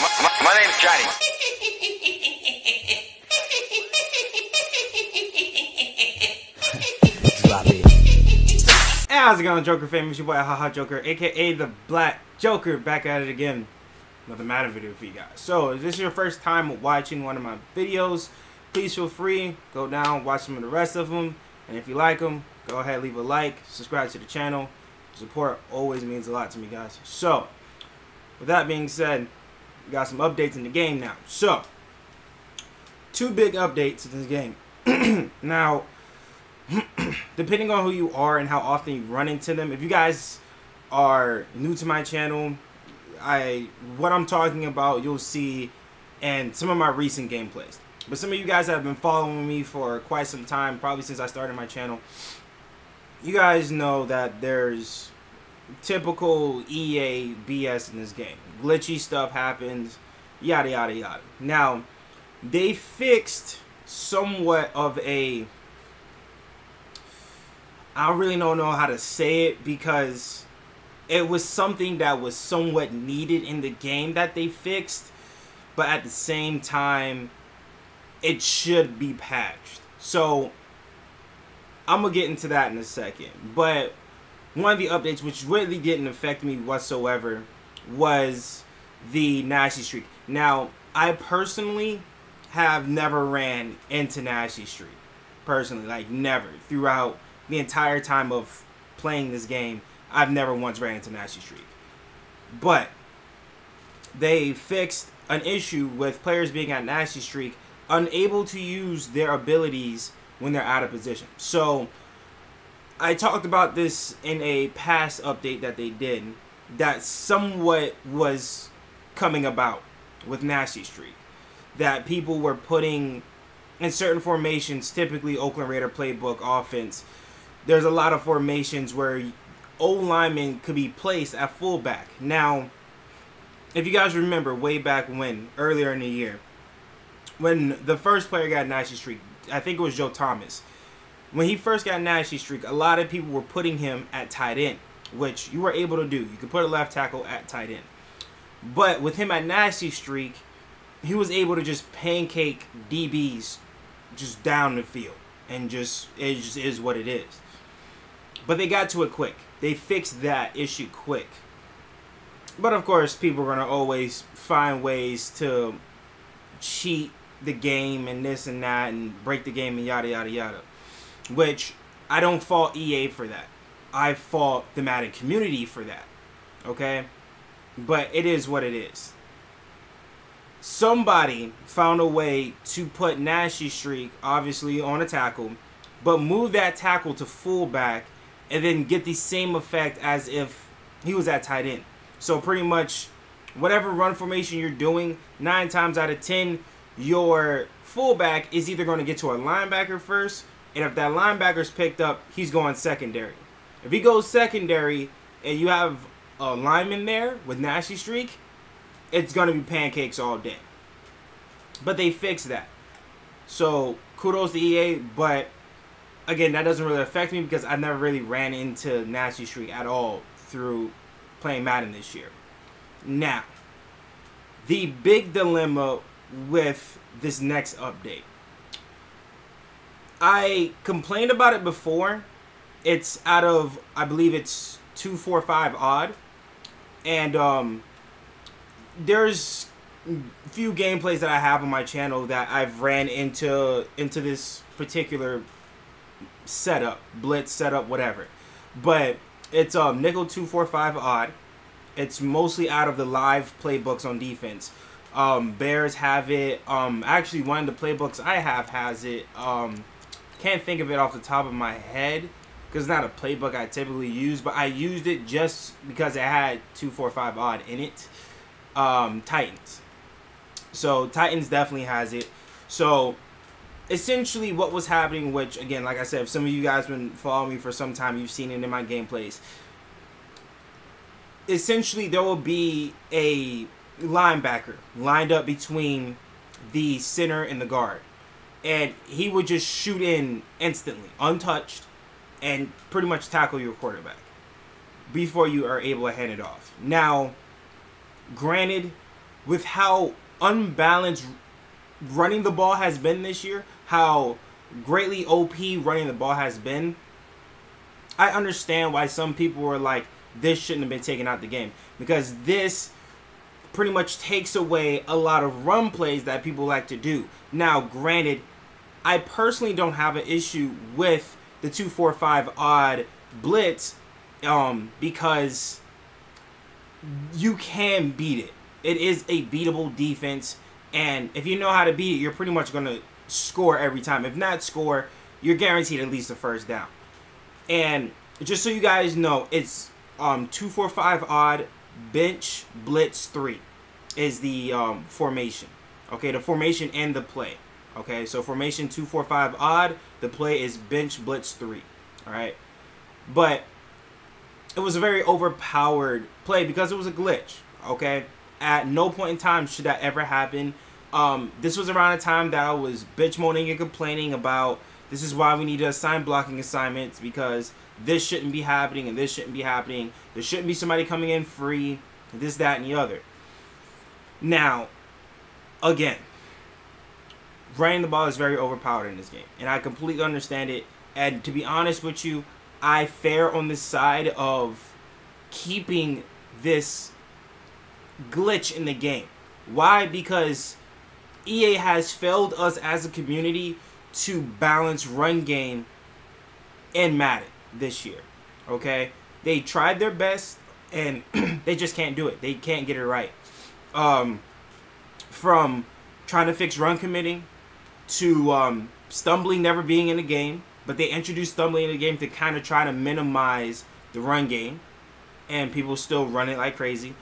My, my, my name's Johnny. Hey, how's it going, Joker fam? It's your boy, Haha Joker, aka the Black Joker, back at it again. Another Madden video for you guys. So, if this is your first time watching one of my videos, please feel free, go down, watch some of the rest of them. And if you like them, go ahead, leave a like, subscribe to the channel. Support always means a lot to me, guys. So, with that being said, got some updates in the game now. So, two big updates in this game. now, depending on who you are and how often you run into them, if you guys are new to my channel, I what I'm talking about you'll see in some of my recent gameplays. But some of you guys have been following me for quite some time, probably since I started my channel. You guys know that there's typical EA BS in this game. Glitchy stuff happens, yada yada yada. Now, they fixed somewhat of a I really don't know how to say it because it was something that was somewhat needed in the game that they fixed, but at the same time, it should be patched. So I'm gonna get into that in a second. But one of the updates, which really didn't affect me whatsoever, was the nasty streak. Now, I personally have never ran into nasty streak. Personally, like never throughout the entire time of playing this game, I've never once ran into Nasty Streak. But they fixed an issue with players being at Nasty Streak unable to use their abilities when they're out of position. So I talked about this in a past update that they did that somewhat was coming about with Nasty Streak. That people were putting in certain formations, typically Oakland Raider playbook offense, there's a lot of formations where O linemen could be placed at fullback. Now, if you guys remember way back when, earlier in the year, when the first player got nasty streak, I think it was Joe Thomas. When he first got nasty streak, a lot of people were putting him at tight end, which you were able to do. You could put a left tackle at tight end. But with him at nasty streak, he was able to just pancake DBs just down the field. And just, it just is what it is. But they got to it quick. They fixed that issue quick. But of course, people are going to always find ways to cheat the game and this and that and break the game and yada yada yada. Which I don't fault EA for that. I fault the Madden community for that. Okay? But it is what it is. Somebody found a way to put Nasty Streak, obviously, on a tackle, but move that tackle to fullback and then get the same effect as if he was at tight end. So pretty much whatever run formation you're doing, nine times out of ten, your fullback is either going to get to a linebacker first, and if that linebacker's picked up, he's going secondary. If he goes secondary and you have a lineman there with nasty streak, it's going to be pancakes all day. But they fixed that. So kudos to EA, but again, that doesn't really affect me because I never really ran into Nasty Streak at all through playing Madden this year. Now, the big dilemma with this next update. I complained about it before. It's out of, I believe it's 245 odd. And um, there's few gameplays that I have on my channel that I've ran into into this particular setup, blitz setup, whatever. But it's um nickel two four five odd. It's mostly out of the live playbooks on defense. Um, Bears have it. Um, actually, one of the playbooks I have has it. Um, can't think of it off the top of my head because it's not a playbook I typically use, but I used it just because it had two four five odd in it. Um, Titans. So Titans definitely has it. So essentially what was happening, which again, like I said, if some of you guys been following me for some time, you've seen it in my gameplays. Essentially, there will be a linebacker lined up between the center and the guard. And he would just shoot in instantly, untouched, and pretty much tackle your quarterback before you are able to hand it off. Now, granted, with how unbalanced running the ball has been this year, how greatly OP running the ball has been, I understand why some people were like, this shouldn't have been taken out the game. Because this pretty much takes away a lot of run plays that people like to do. Now, granted, I personally don't have an issue with the 245 odd blitz um, because you can beat it. It is a beatable defense, and if you know how to beat it, you're pretty much going to score every time. If not score, you're guaranteed at least a first down. And just so you guys know, it's um 245 odd bench blitz 3 is the um, formation. Okay, the formation and the play. Okay, so formation 245 odd, the play is bench blitz 3. All right. But it was a very overpowered play because it was a glitch. Okay, at no point in time should that ever happen. Um, this was around a time that I was bitch moaning and complaining about. This is why we need to assign blocking assignments because this shouldn't be happening and this shouldn't be happening. There shouldn't be somebody coming in free. This, that, and the other. Now, again, running the ball is very overpowered in this game, and I completely understand it. And to be honest with you, I fare on the side of keeping this glitch in the game. Why? Because EA has failed us as a community to balance run game and Madden this year. Okay? They tried their best and they just can't do it. They can't get it right. Um, from trying to fix run committing to um, stumbling never being in the game, but they introduced stumbling in the game to kind of try to minimize the run game, and people still run it like crazy,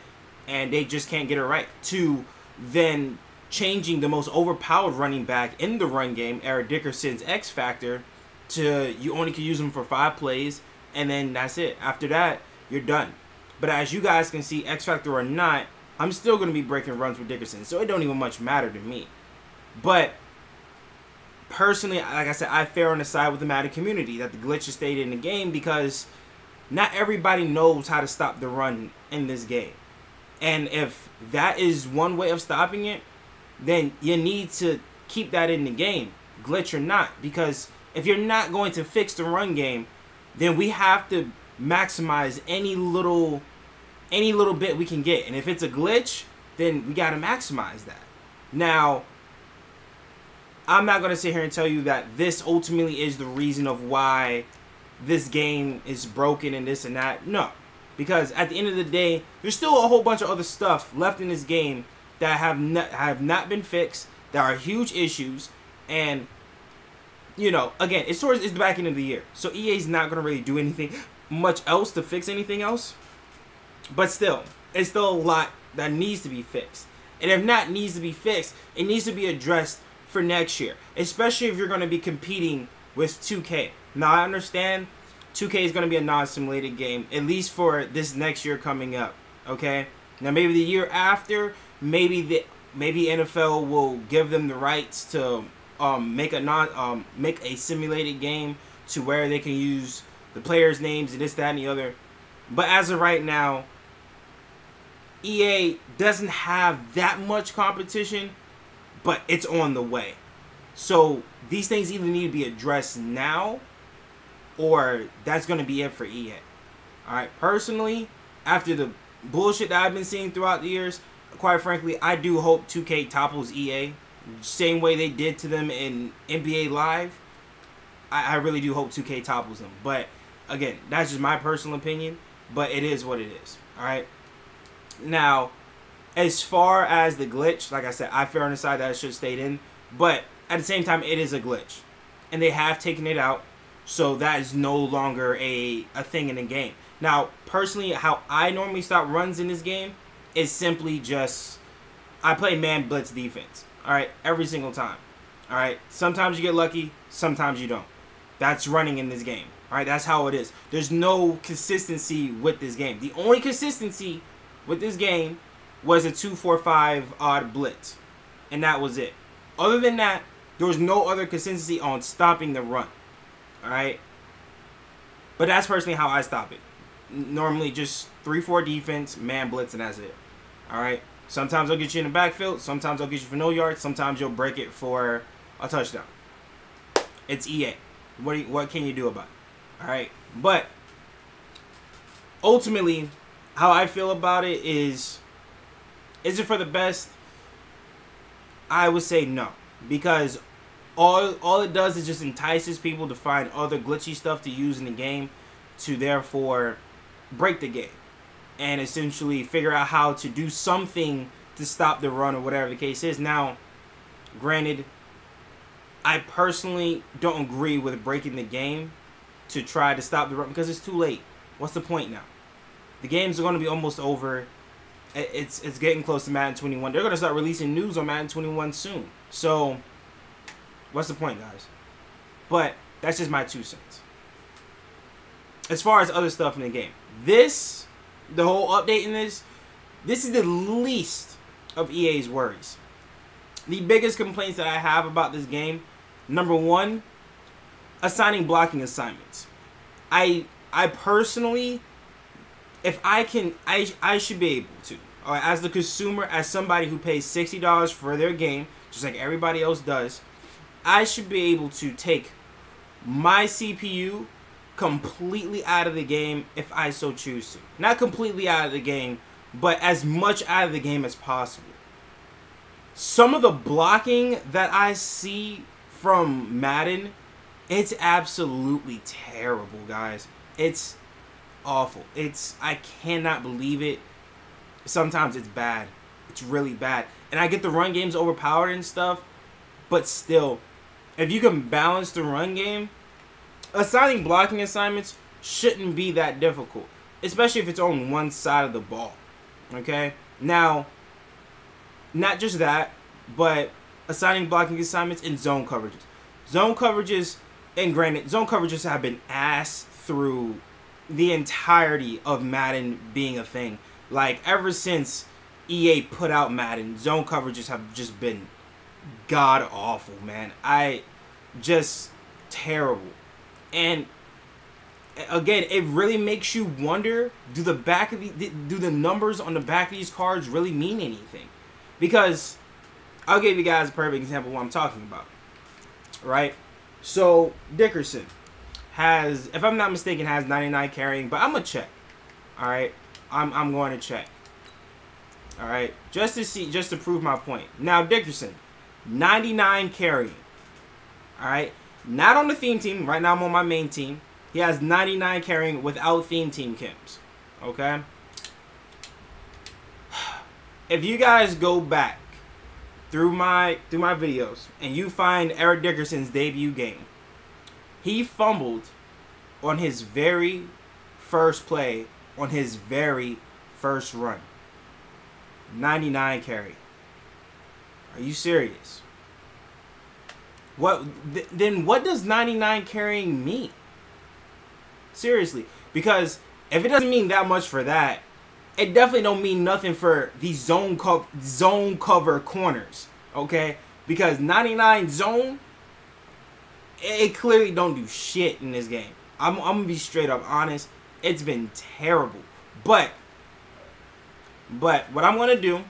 and they just can't get it right. To then changing the most overpowered running back in the run game, Eric Dickerson's X Factor, to you only can use him for five plays, and then that's it. After that, you're done. But as you guys can see, X Factor or not, I'm still going to be breaking runs with Dickerson, so it don't even much matter to me. But personally, like I said, I fare on the side with the Madden community that the glitches stayed in the game because not everybody knows how to stop the run in this game. And if that is one way of stopping it, then you need to keep that in the game, glitch or not. Because if you're not going to fix the run game, then we have to maximize any little any little bit we can get. And if it's a glitch, then we got to maximize that. Now, I'm not going to sit here and tell you that this ultimately is the reason of why this game is broken and this and that. No. Because at the end of the day, there's still a whole bunch of other stuff left in this game that have not have not been fixed, that are huge issues, and you know, again, it's towards it's the back end of the year. So EA's not gonna really do anything much else to fix anything else. But still, it's still a lot that needs to be fixed. And if not needs to be fixed, it needs to be addressed for next year. Especially if you're gonna be competing with 2K. Now I understand 2K is gonna be a non-simulated game, at least for this next year coming up. Okay? Now maybe the year after, maybe the maybe NFL will give them the rights to um, make a non um, make a simulated game to where they can use the players' names and this, that, and the other. But as of right now, EA doesn't have that much competition, but it's on the way. So these things either need to be addressed now, or that's going to be it for EA. All right. Personally, after the bullshit that I've been seeing throughout the years, quite frankly, I do hope 2K topples EA same way they did to them in NBA Live. I, I really do hope 2K topples them. But again, that's just my personal opinion. But it is what it is. All right. Now, as far as the glitch, like I said, I fair on the side that it should stayed in. But at the same time, it is a glitch, and they have taken it out, so that is no longer a a thing in the game. Now, personally, how I normally stop runs in this game is simply just I play man blitz defense. All right, every single time. All right, sometimes you get lucky, sometimes you don't. That's running in this game. All right, that's how it is. There's no consistency with this game. The only consistency with this game was a 245 odd blitz, and that was it. Other than that, there was no other consistency on stopping the run. All right, but that's personally how I stop it. Normally, just three four defense, man blitz, and that's it. All right. Sometimes I'll get you in the backfield. Sometimes I'll get you for no yards. Sometimes you'll break it for a touchdown. It's EA. What, you, what can you do about it? All right. But ultimately, how I feel about it is is it for the best? I would say no. Because all all it does is just entices people to find other glitchy stuff to use in the game to therefore break the game and essentially figure out how to do something to stop the run or whatever the case is. Now, granted, I personally don't agree with breaking the game to try to stop the run because it's too late. What's the point now? The games are going to be almost over. It's it's getting close to Madden 21. They're going to start releasing news on Madden 21 soon. So, what's the point, guys? But that's just my two cents. As far as other stuff in the game, this, the whole update in this, this is the least of EA's worries. The biggest complaints that I have about this game, number one, assigning blocking assignments. I I personally if I can, I, I should be able to. Right, as the consumer, as somebody who pays $60 for their game, just like everybody else does, I should be able to take my CPU completely out of the game if I so choose to. Not completely out of the game, but as much out of the game as possible. Some of the blocking that I see from Madden, it's absolutely terrible, guys. It's awful. It's I cannot believe it. Sometimes it's bad. It's really bad. And I get the run game's overpowered and stuff, but still, if you can balance the run game, assigning blocking assignments shouldn't be that difficult, especially if it's on one side of the ball. Okay? Now, not just that, but assigning blocking assignments in zone coverages. Zone coverages, and granted, zone coverages have been ass through the entirety of Madden being a thing. Like ever since EA put out Madden, zone coverages have just been god awful, man. I just terrible. And again, it really makes you wonder: Do the back of the do the numbers on the back of these cards really mean anything? Because I'll give you guys a perfect example of what I'm talking about. Right? So Dickerson, has, if I'm not mistaken, has 99 carrying, but I'm going to check. All right. I'm, I'm going to check. All right. Just to see, just to prove my point. Now, Dickerson, 99 carrying. All right. Not on the theme team. Right now, I'm on my main team. He has 99 carrying without theme team chems. Okay. If you guys go back through my through my videos and you find Eric Dickerson's debut game, he fumbled on his very first play on his very first run. 99 carry. Are you serious? What th- then what does 99 carrying mean? Seriously, because if it doesn't mean that much for that, it definitely don't mean nothing for these zone co- zone cover corners, okay? Because 99 zone it clearly don't do shit in this game. I'm, I'm gonna be straight up honest. It's been terrible. But, but what I'm gonna do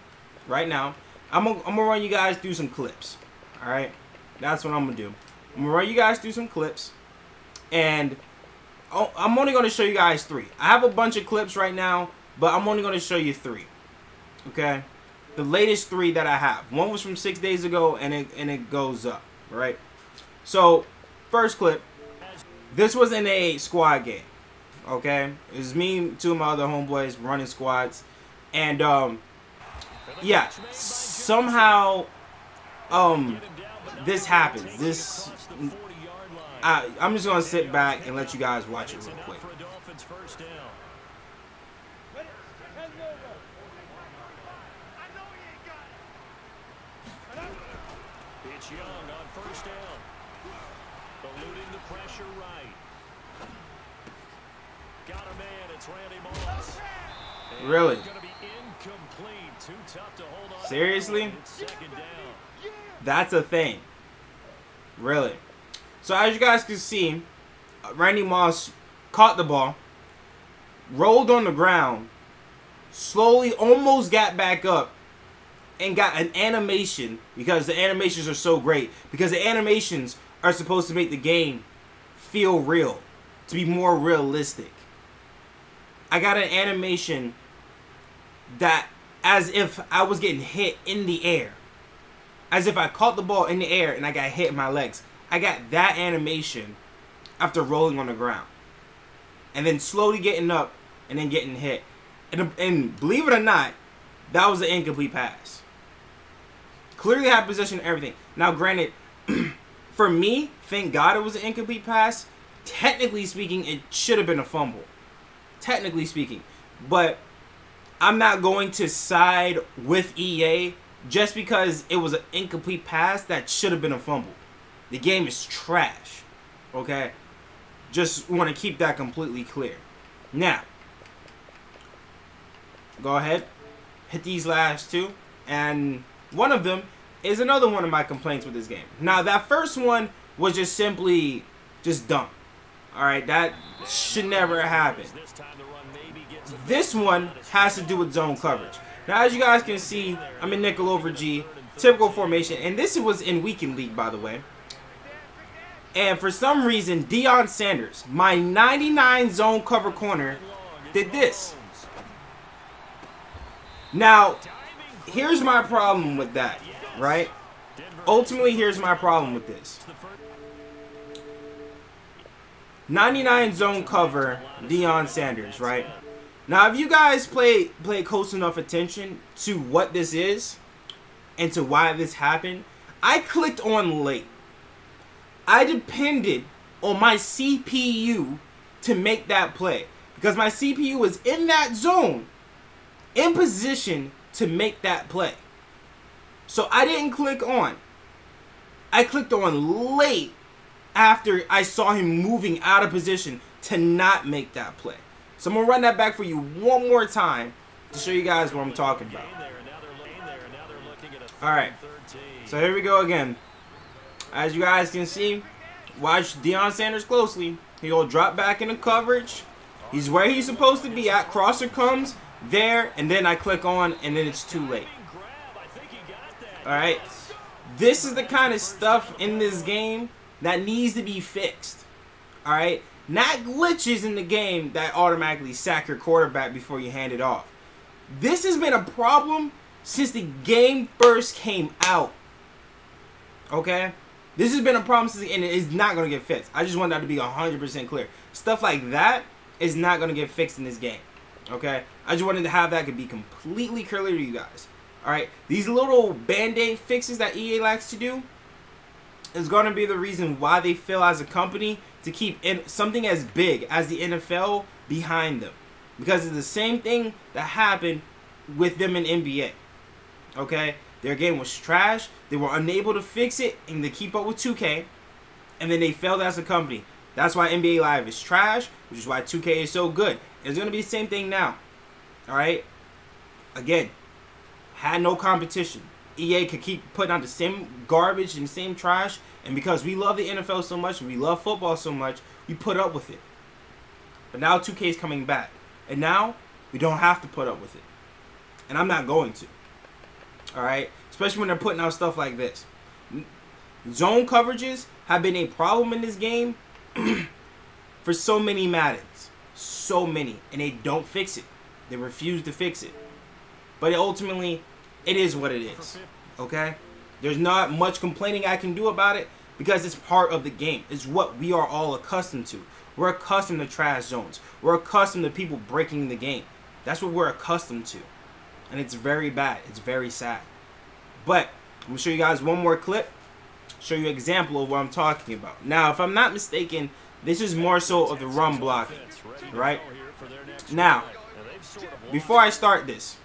right now, I'm gonna, I'm gonna run you guys through some clips. All right, that's what I'm gonna do. I'm gonna run you guys through some clips, and I'm only gonna show you guys three. I have a bunch of clips right now, but I'm only gonna show you three. Okay, the latest three that I have. One was from six days ago, and it and it goes up. Right. So first clip. This was in a squad game. Okay, it was me, two of my other homeboys running squads, and um, yeah, somehow, um, this happens. This, I, I'm just gonna sit back and let you guys watch it real quick. It's Young on first down. Eluding the pressure right. Got a man, it's Randy Moss. Really? Seriously? That's a thing. Really. So as you guys can see, Randy Moss caught the ball, rolled on the ground, slowly almost got back up, and got an animation because the animations are so great because the animations are supposed to make the game feel real, to be more realistic. I got an animation that as if I was getting hit in the air. As if I caught the ball in the air and I got hit in my legs. I got that animation after rolling on the ground. And then slowly getting up and then getting hit. And, and believe it or not, that was an incomplete pass. Clearly had possession everything. Now, granted, for me, thank God it was an incomplete pass. Technically speaking, it should have been a fumble. Technically speaking. But I'm not going to side with EA just because it was an incomplete pass that should have been a fumble. The game is trash. Okay? Just want to keep that completely clear. Now, go ahead, hit these last two, and one of them is another one of my complaints with this game. Now, that first one was just simply just dumb. All right, that should never happen. This one has to do with zone coverage. Now, as you guys can see, I'm in nickel over G, typical formation, and this was in weekend league, by the way. And for some reason, Deion Sanders, my 99 zone cover corner, did this. Now, here's my problem with that, right? Ultimately, here's my problem with this. 99 zone cover, Deion Sanders, right? Now, if you guys play play close enough attention to what this is and to why this happened, I clicked on late. I depended on my CPU to make that play because my CPU was in that zone, in position to make that play. So I didn't click on. I clicked on late after I saw him moving out of position to not make that play. So I'm going to run that back for you one more time to show you guys what I'm talking about. Alright, so here we go again. As you guys can see, watch Deion Sanders closely. He'll drop back into coverage. He's where he's supposed to be at. Crosser comes there, and then I click on, and then it's too late. Alright, this is the kind of stuff in this game that needs to be fixed. Alright, not glitches in the game that automatically sack your quarterback before you hand it off. This has been a problem since the game first came out. Okay? This has been a problem since, and it is not going to get fixed. I just want that to be 100% clear. Stuff like that is not going to get fixed in this game. Okay? I just wanted to have that could be completely clear to you guys. Alright? These little band-aid fixes that EA likes to do is going to be the reason why they fail as a company to keep in something as big as the NFL behind them. Because it's the same thing that happened with them in NBA. Okay? Their game was trash. They were unable to fix it and to keep up with 2K. And then they failed as a company. That's why NBA Live is trash, which is why 2K is so good. It's going to be the same thing now. Alright? Again, had no competition. EA could keep putting out the same garbage and same trash, and because we love the NFL so much, we love football so much, we put up with it. But now 2K is coming back, and now we don't have to put up with it, and I'm not going to. All right, especially when they're putting out stuff like this. Zone coverages have been a problem in this game for so many Maddens, so many, and they don't fix it. They refuse to fix it. But ultimately, it is what it is. Okay? There's not much complaining I can do about it because it's part of the game. It's what we are all accustomed to. We're accustomed to trash zones. We're accustomed to people breaking the game. That's what we're accustomed to. And it's very bad. It's very sad. But I'm going to show you guys one more clip. Show you an example of what I'm talking about. Now, if I'm not mistaken, this is more so of the run blocking. Right? Now, before I start this,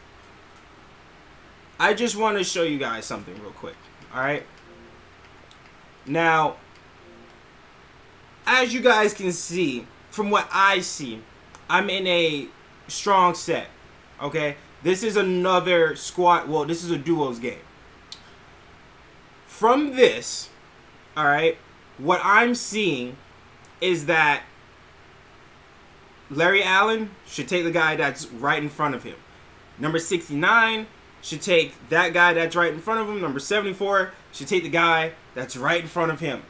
I just want to show you guys something real quick. Alright? Now, as you guys can see, from what I see, I'm in a strong set. Okay? This is another squad. Well, this is a duos game. From this, alright, what I'm seeing is that Larry Allen should take the guy that's right in front of him. Number 69 should take that guy that's right in front of him. Number 74 should take the guy that's right in front of him.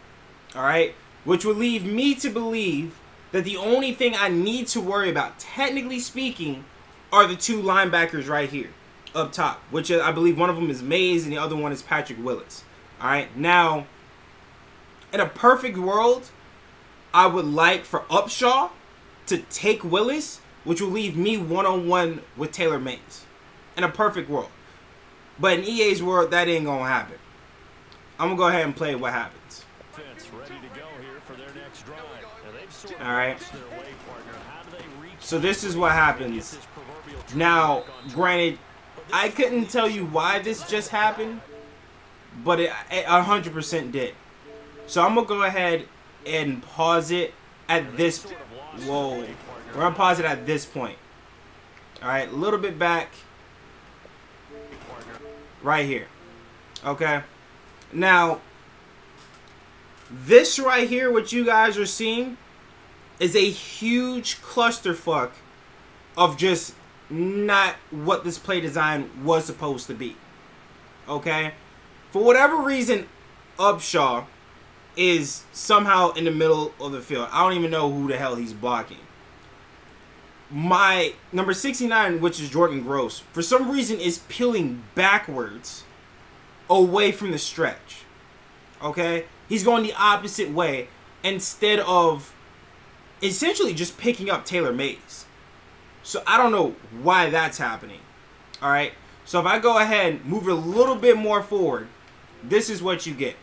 All right? Which would leave me to believe that the only thing I need to worry about, technically speaking, are the two linebackers right here up top, which I believe one of them is Mays and the other one is Patrick Willis. All right? Now, in a perfect world, I would like for Upshaw to take Willis, which will leave me one on one with Taylor Mays. In a perfect world. But in EA's world, that ain't gonna happen. I'm gonna go ahead and play what happens. Alright. So this is what happens. Now, granted, I couldn't tell you why this just happened, but it, it 100% did. So I'm gonna go ahead and pause it at this. Whoa, we're gonna pause it at this point. All right, a little bit back, right here. Okay, now this right here, what you guys are seeing, is a huge clusterfuck of just not what this play design was supposed to be. Okay, for whatever reason, Upshaw is somehow in the middle of the field. I don't even know who the hell he's blocking. My number 69, which is Jordan Gross, for some reason is peeling backwards away from the stretch. Okay? He's going the opposite way instead of essentially just picking up Taylor Mays. So I don't know why that's happening. All right? So if I go ahead, and move a little bit more forward, this is what you get.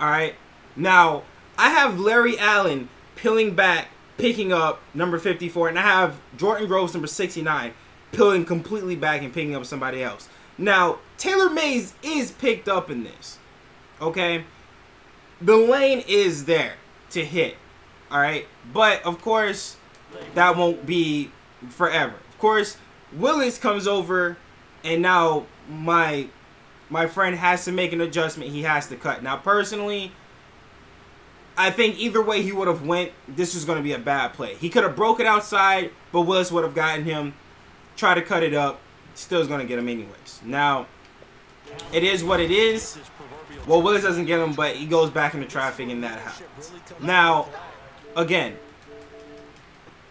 All right. Now, I have Larry Allen peeling back, picking up number 54, and I have Jordan Gross, number 69, peeling completely back and picking up somebody else. Now, Taylor Mays is picked up in this. Okay? The lane is there to hit. All right? But, of course, that won't be forever. Of course, Willis comes over, and now my my friend has to make an adjustment. He has to cut. Now, personally, I think either way he would have went, this was going to be a bad play. He could have broke it outside, but Willis would have gotten him. Try to cut it up. Still is going to get him anyways. Now, it is what it is. Well, Willis doesn't get him, but he goes back into traffic and that happens. Now, again,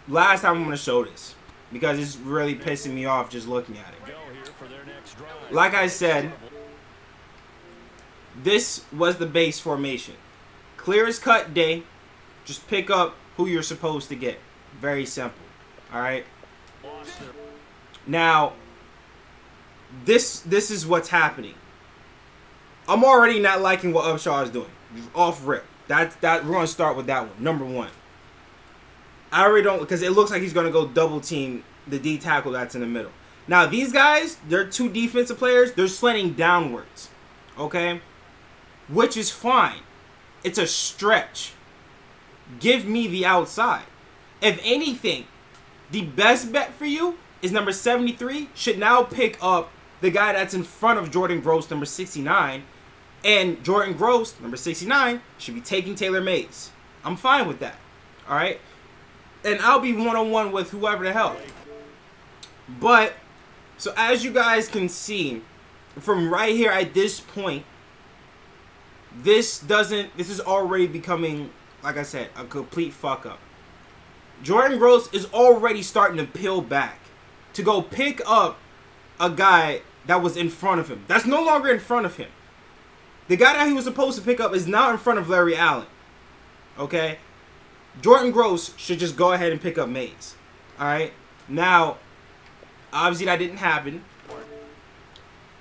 last time I'm going to show this because it's really pissing me off just looking at it. Like I said, this was the base formation. Clear as cut day. Just pick up who you're supposed to get. Very simple. Alright? Now, this this is what's happening. I'm already not liking what Upshaw is doing. Off rip. That that we're gonna start with that one. Number one. I already don't because it looks like he's gonna go double team the D tackle that's in the middle. Now these guys, they're two defensive players. They're slanting downwards. Okay which is fine. It's a stretch. Give me the outside. If anything, the best bet for you is number 73 should now pick up the guy that's in front of Jordan Gross, number 69. And Jordan Gross, number 69, should be taking Taylor Mays. I'm fine with that. All right? And I'll be one on one with whoever the hell. But, so as you guys can see, from right here at this point, this doesn't. This is already becoming, like I said, a complete fuck up. Jordan Gross is already starting to peel back to go pick up a guy that was in front of him. That's no longer in front of him. The guy that he was supposed to pick up is now in front of Larry Allen. Okay? Jordan Gross should just go ahead and pick up Mays. Alright? Now, obviously that didn't happen.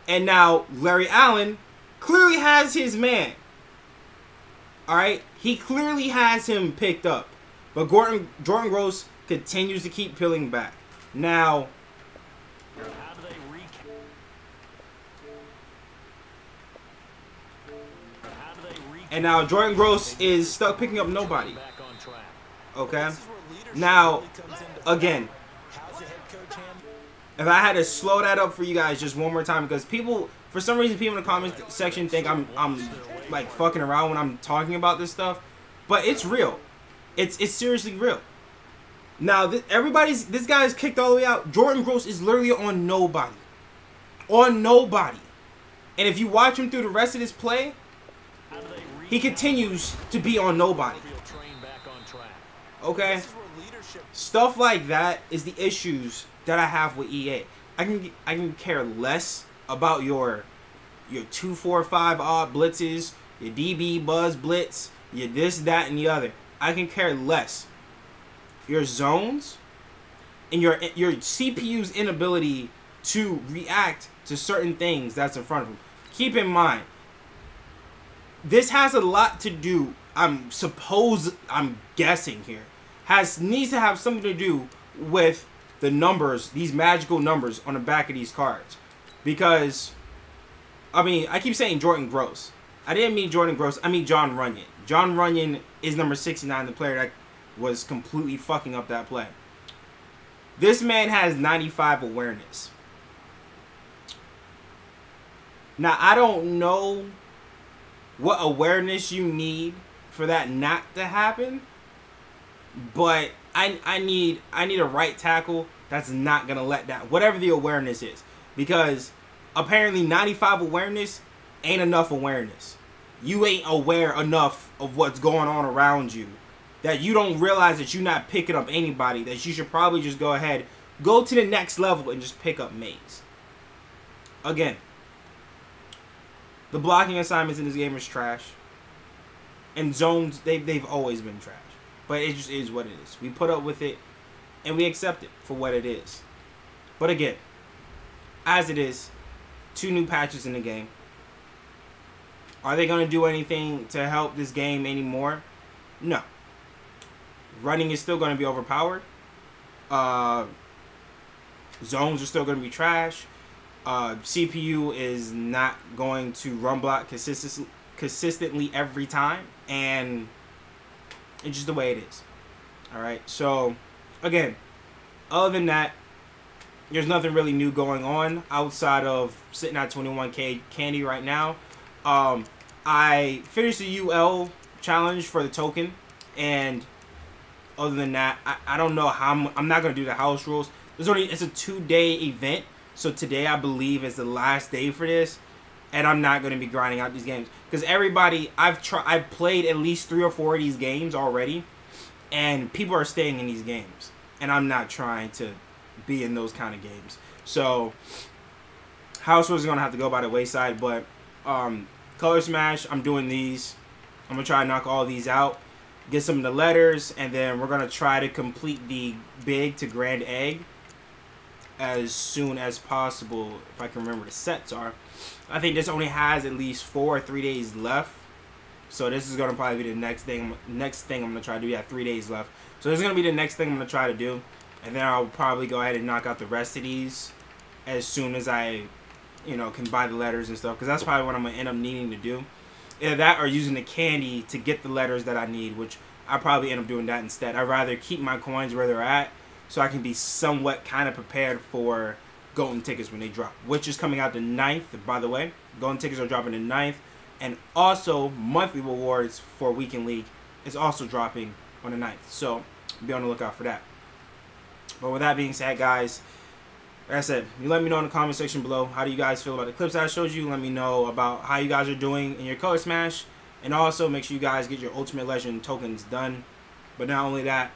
And now Larry Allen clearly has his man. All right, he clearly has him picked up, but Gordon Jordan Gross continues to keep peeling back. Now, and now Jordan Gross is stuck picking up nobody. Okay, now again, if I had to slow that up for you guys just one more time, because people, for some reason, people in the comments section think I'm I'm like fucking around when I'm talking about this stuff, but it's real. It's it's seriously real. Now th everybody's this guy is kicked all the way out. Jordan Gross is literally on nobody. on nobody. And if you watch him through the rest of this play, he continues to be on nobody. Okay? Stuff like that is the issues that I have with EA. I can I can care less about your your two four five odd blitzes, your DB buzz blitz, your this that and the other. I can care less. Your zones and your your CPU's inability to react to certain things that's in front of them. Keep in mind, this has a lot to do. I'm suppose I'm guessing here has needs to have something to do with the numbers, these magical numbers on the back of these cards, because I mean I keep saying Jordan Gross. I didn't mean Jordan Gross. I mean Jon Runyan. Jon Runyan is number 69, the player that was completely fucking up that play. This man has 95 awareness. Now, I don't know what awareness you need for that not to happen, but I I need I need a right tackle that's not going to let that whatever the awareness is because apparently 95 awareness ain't enough awareness. You ain't aware enough of what's going on around you that you don't realize that you're not picking up anybody that you should probably just go ahead go to the next level and just pick up Mays. Again, the blocking assignments in this game is trash. And zones, they, they've always been trash. But it just is what it is. We put up with it, and we accept it for what it is. But again, as it is, two new patches in the game. Are they going to do anything to help this game anymore? No. Running is still going to be overpowered. Uh, zones are still going to be trash uh, CPU is not going to run block consistently consistently every time, and it's just the way it is. All right. So again, other than that, there's nothing really new going on outside of sitting at 21k candy right now. Um, I finished the UL challenge for the token, and other than that, I, I don't know how I'm, I'm not gonna do the house rules. There's only it's a two day event, so today I believe is the last day for this, and I'm not going to be grinding out these games because everybody I've tried I've played at least three or four of these games already, and people are staying in these games, and I'm not trying to be in those kind of games. So House was going to have to go by the wayside, but um, Color Smash I'm doing these. I'm gonna try to knock all these out, get some of the letters, and then we're gonna try to complete the big to grand egg as soon as possible, if I can remember the sets are. I think this only has at least four or three days left. So this is gonna probably be the next thing. Next thing I'm gonna try to do. Yeah, three days left. So this is gonna be the next thing I'm gonna try to do, and then I'll probably go ahead and knock out the rest of these as soon as I, you know, can buy the letters and stuff. Because that's probably what I'm gonna end up needing to do. Either that or using the candy to get the letters that I need, which I probably end up doing that instead. I'd rather keep my coins where they're at so I can be somewhat kind of prepared for golden tickets when they drop, which is coming out the 9th, by the way. Golden tickets are dropping the 9th. And also, monthly rewards for Weekend League is also dropping on the 9th. So, be on the lookout for that. But with that being said, guys, like I said, you let me know in the comment section below. How do you guys feel about the clips I showed you? Let me know about how you guys are doing in your color smash. And also, make sure you guys get your Ultimate Legend tokens done. But not only that,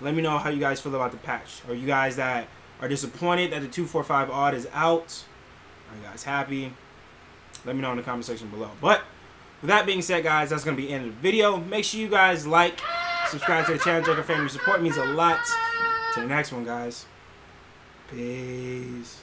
let me know how you guys feel about the patch. Are you guys that are disappointed that the 245 odd is out? Are you guys happy? Let me know in the comment section below. But with that being said, guys, that's going to be the end of the video. Make sure you guys like, subscribe to the channel, Joker family. Support means a lot. To the next one, guys. Peace.